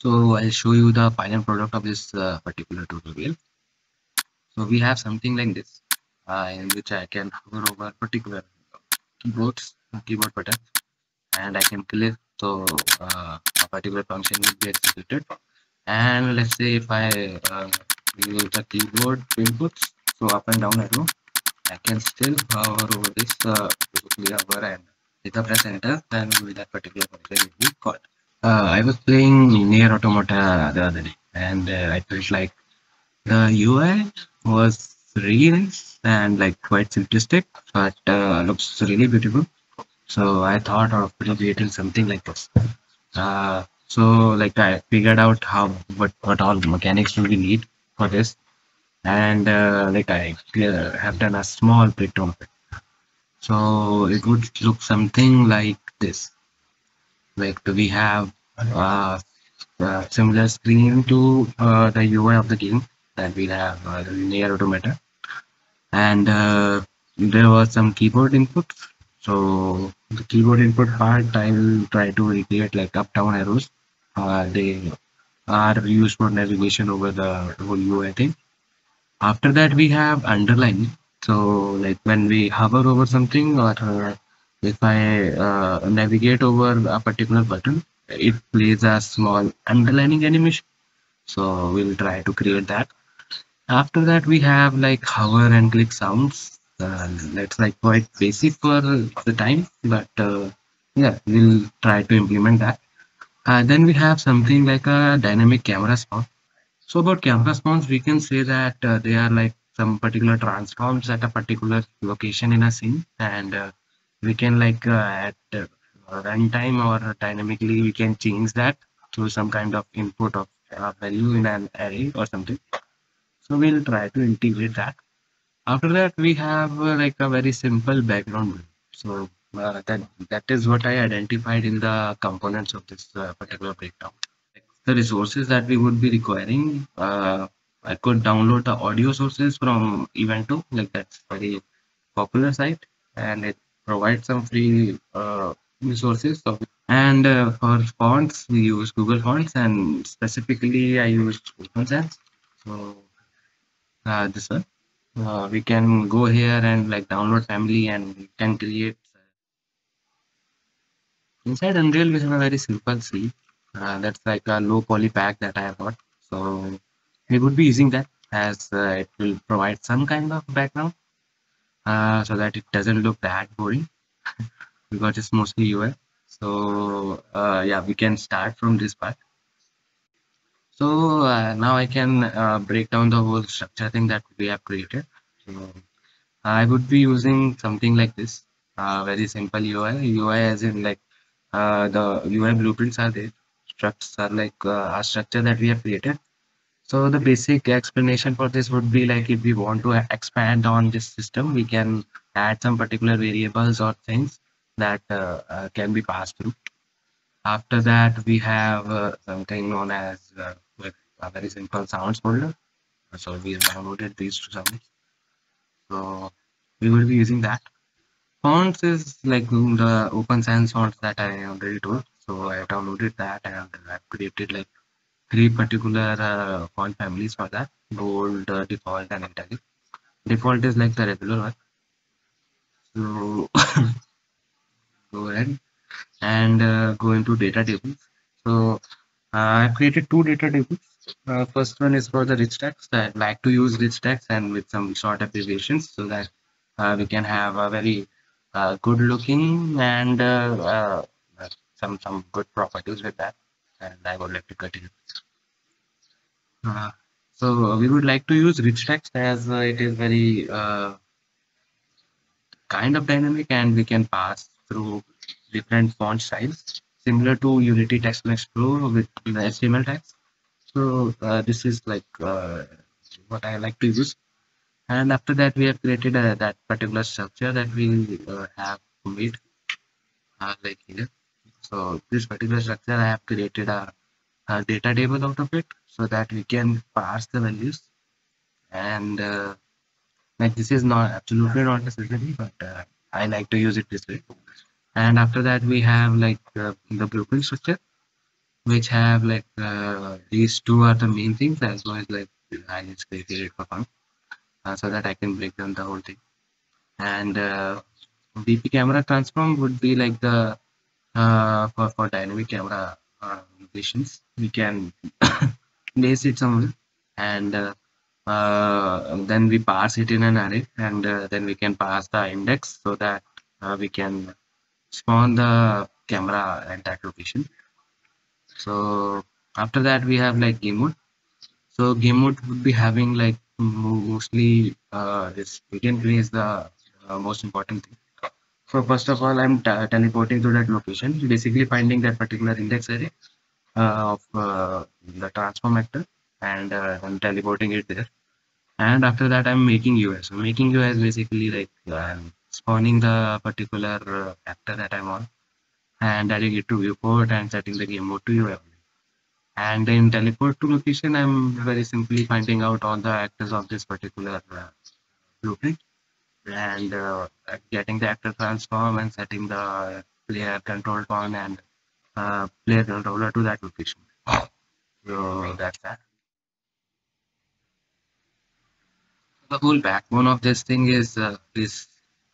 So I'll show you the final product of this uh, particular tutorial. So we have something like this uh, in which I can hover over particular keyboards, keyboard button, and I can click so uh, a particular function will be executed. And let's say if I uh, use the keyboard inputs, so up and down arrow, I can still hover over this uh, hover and if I press enter, then with that particular function will be called. Uh, I was playing NieR Automata the other day, and uh, I felt like the UI was really nice and like quite simplistic, but uh, looks really beautiful. So I thought of creating something like this. Uh, so like I figured out how what what all mechanics do we need for this, and uh, like I uh, have done a small breakdown of it. So it would look something like this like we have uh, uh, similar screen to uh, the UI of the game that we have uh, NieR Automata. And uh, there was some keyboard input. So the keyboard input part I will try to recreate like up down arrows. Uh, they are used for navigation over the whole UI thing. After that we have underline. So like when we hover over something or if I uh, navigate over a particular button, it plays a small underlining animation. So we'll try to create that. After that, we have like hover and click sounds. Uh, that's like quite basic for the time, but uh, yeah, we'll try to implement that. Uh, then we have something like a dynamic camera spawn. So about camera spawns, we can say that uh, they are like some particular transforms at a particular location in a scene and uh, we can like uh, at uh, runtime or dynamically we can change that to some kind of input of uh, value in an array or something. So we'll try to integrate that. After that we have uh, like a very simple background. So uh, that that is what i identified in the components of this uh, particular breakdown. The resources that we would be requiring uh, i could download the audio sources from evento like that's very popular site and it provide some free uh, resources. So, and uh, for fonts, we use Google Fonts, and specifically, I use Open Sans. So, uh, this one, uh, we can go here and like download family, and we can create. Inside Unreal, we have a very simple C. Uh, that's like a low poly pack that I have got. So, we would be using that as uh, it will provide some kind of background uh, so that it doesn't look that boring because it's mostly UI. So uh, yeah, we can start from this part. So uh, now I can uh, break down the whole structure thing that we have created. So I would be using something like this, uh, very simple UI. UI as in like the UI blueprints are there. Structs are like a structure that we have created so the basic explanation for this would be like if we want to expand on this system, we can add some particular variables or things that uh, uh, can be passed through. After that, we have uh, something known as uh, a very simple sounds folder. So we have downloaded these two sounds. So we will be using that. Fonts is like the Open Sans fonts that I already told. So I downloaded that and I've created like three particular uh, font families for that bold uh, default and italic. Default is like the regular one. So go ahead and uh, go into data tables. So uh, i've created two data tables. Uh, first one is for the rich text i like to use rich text and with some short abbreviations so that uh, we can have a very good looking and some some good properties with that and I would like to continue. Uh, so we would like to use rich text as uh, it is very uh, kind of dynamic and we can pass through different font styles similar to Unity Text Explorer with the HTML text. So uh, this is like uh, what I like to use. And after that, we have created uh, that particular structure that we have made like here. So this particular structure, I have created a, a, data table out of it so that we can parse the values. And uh, like this is not absolutely not necessary, but uh, I like to use it this way. And after that, we have like uh, the blueprint structure. which have like uh, these two are the main things as well as like I just created it for fun uh, so that I can break down the whole thing and uh, BP camera transform would be like the for, for dynamic camera uh, visions we can place it somewhere and uh, uh, then we pass it in an array and uh, then we can pass the index so that uh, we can spawn the camera at that location. So after that we have like game mode. So game mode would be having like mostly uh, this we can place the uh, most important thing so first of all i'm teleporting to that location basically finding that particular index array uh, of uh, the transform actor and uh, i'm teleporting it there and after that i'm making US. so making ui is basically like i'm spawning the particular uh, actor that i'm on and adding it to viewport and setting the game mode to UI. And in teleport to location, I'm very simply finding out all the actors of this particular uh, blueprint and uh, getting the actor transform and setting the player control pawn and uh, player controller to that location. So that's that. The whole backbone of this thing is uh, this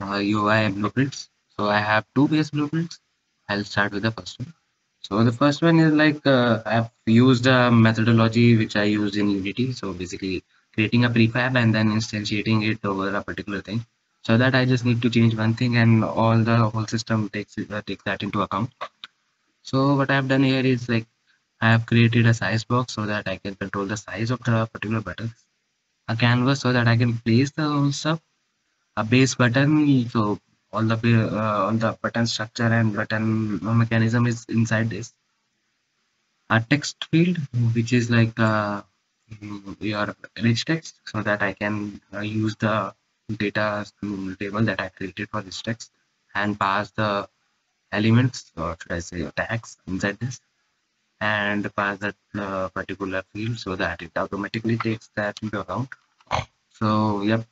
UI uh, blueprints. So I have two base blueprints I'll start with the first one. So the first one is like uh, I've used a methodology which I use in Unity. So basically creating a prefab and then instantiating it over a particular thing. So that I just need to change one thing and all the whole system takes uh, takes that into account. So what I've done here is like I have created a size box so that I can control the size of the particular buttons. A canvas so that I can place the whole stuff. A base button so all the uh, all the button structure and button mechanism is inside this a text field which is like uh, your rich text so that I can uh, use the data table that I created for this text and pass the elements or should I say tags inside this and pass that uh, particular field so that it automatically takes that into account. So yep.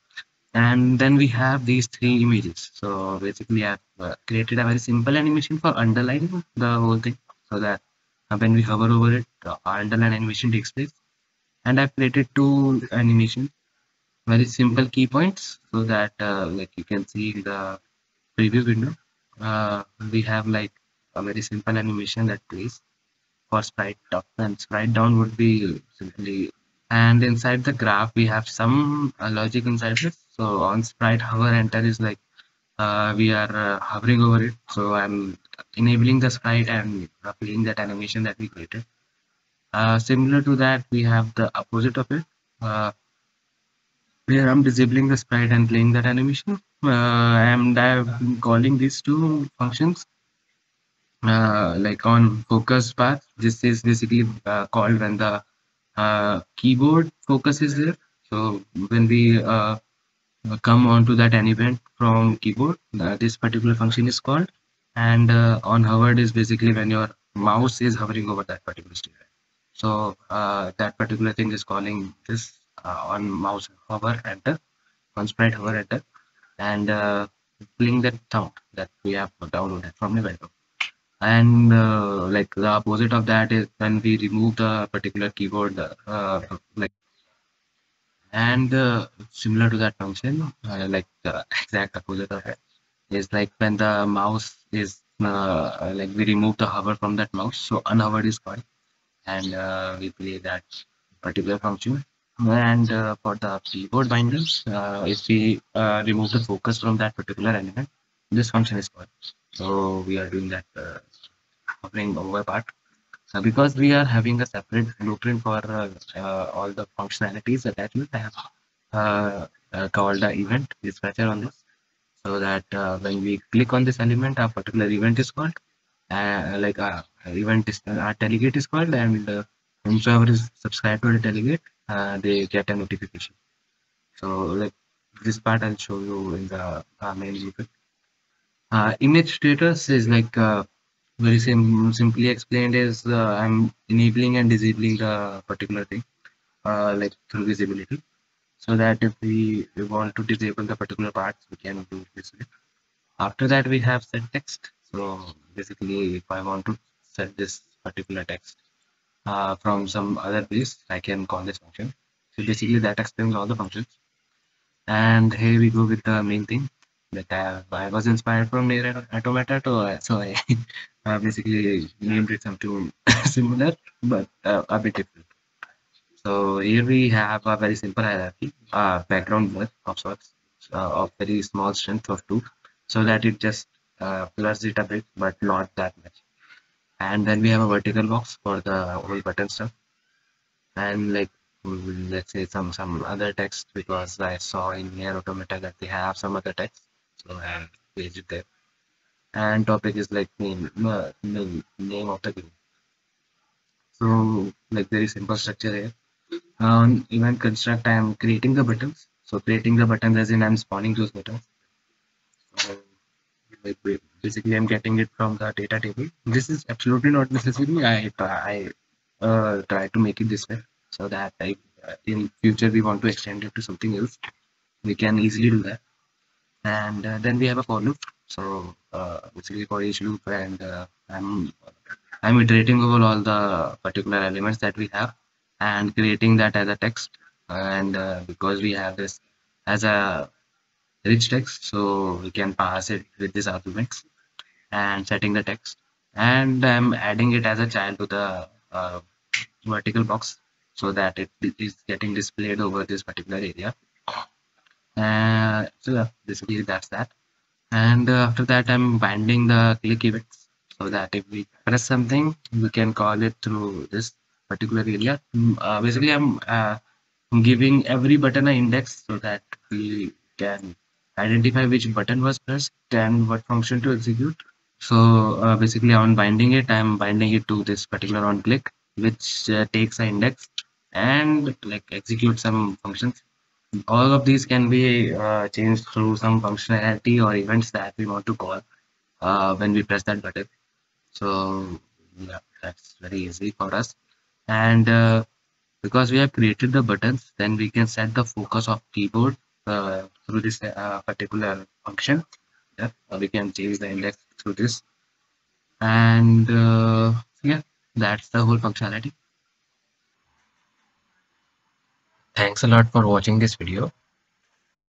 And then we have these three images. So basically i've uh, created a very simple animation for underlining the whole thing so that uh, when we hover over it the underline animation takes place. And i've created two animations very simple key points so that uh, like you can see in the preview window. Uh, we have like a very simple animation that plays for sprite up and sprite down would be simply and inside the graph we have some uh, logic inside this. So on sprite hover enter is like uh, we are uh, hovering over it. So i'm enabling the sprite and playing that animation that we created. Uh, similar to that we have the opposite of it where i'm disabling the sprite and playing that animation. And i'm calling these two functions like on focus path. This is basically called when the uh, keyboard focus is there. So when we uh, come onto that event from keyboard uh, this particular function is called. And uh, on hovered is basically when your mouse is hovering over that particular state so uh, that particular thing is calling this uh, on mouse hover enter on sprite hover enter and playing that sound that we have downloaded from the window and uh, like the opposite of that is when we remove the particular keyboard uh, like and uh, similar to that function uh, like the exact opposite of it is like when the mouse is uh, like we remove the hover from that mouse so unhovered is called. And uh, we play that particular function and for the keyboard binders if we remove the focus from that particular element this function is called. So we are doing that hovering over part. So because we are having a separate blueprint for uh, uh, all the functionalities attachment i have uh, uh, called the event dispatcher on this. So that uh, when we click on this element a particular event is called. Uh, like a event is a delegate is called and uh, whosoever is subscribed to the delegate they get a notification. So like this part i'll show you in the main blueprint image status is like very sim simply explained is uh, I'm enabling and disabling the particular thing uh, like through visibility. So that if we, we want to disable the particular parts we can do this way. After that we have set text. So basically if I want to set this particular text uh, from some other place I can call this function. So basically that explains all the functions. And here we go with the main thing that I, I was inspired from NieR Automata to, so I uh, basically named it something similar but uh, a bit different. So here we have a very simple hierarchy uh, background blur of sorts uh, of very small strength of 2 so that it just uh, blurs it a bit but not that much and then we have a vertical box for the whole button stuff. And like mm, let's say some some other text because I saw in NieR Automata that they have some other text. So I page it there. And topic is like name uh, name, of the group so like very simple structure here. On event construct I am creating the buttons. So creating the buttons as in I'm spawning those buttons basically I'm getting it from the data table. This is absolutely not necessary. I I uh, try to make it this way so that I, uh, in future we want to extend it to something else. We can easily do that. And uh, then we have a for loop. So uh, basically for each loop and uh, I'm I'm iterating over all the particular elements that we have and creating that as a text. And uh, because we have this as a rich text so we can pass it with these arguments and setting the text. And I'm adding it as a child to the uh, vertical box so that it is getting displayed over this particular area. Uh, so basically that's that. And uh, after that I'm binding the click events so that if we press something we can call it through this particular area. Mm, uh, basically I'm uh, giving every button an index so that we can identify which button was pressed and what function to execute. So uh, basically on binding it i'm binding it to this particular on click which uh, takes an index and like execute some functions. All of these can be uh, changed through some functionality or events that we want to call uh, when we press that button. So yeah that's very easy for us. And uh, because we have created the buttons then we can set the focus of keyboard uh, through this uh, particular function yeah we can change the index through this and uh, yeah that's the whole functionality Thanks a lot for watching this video.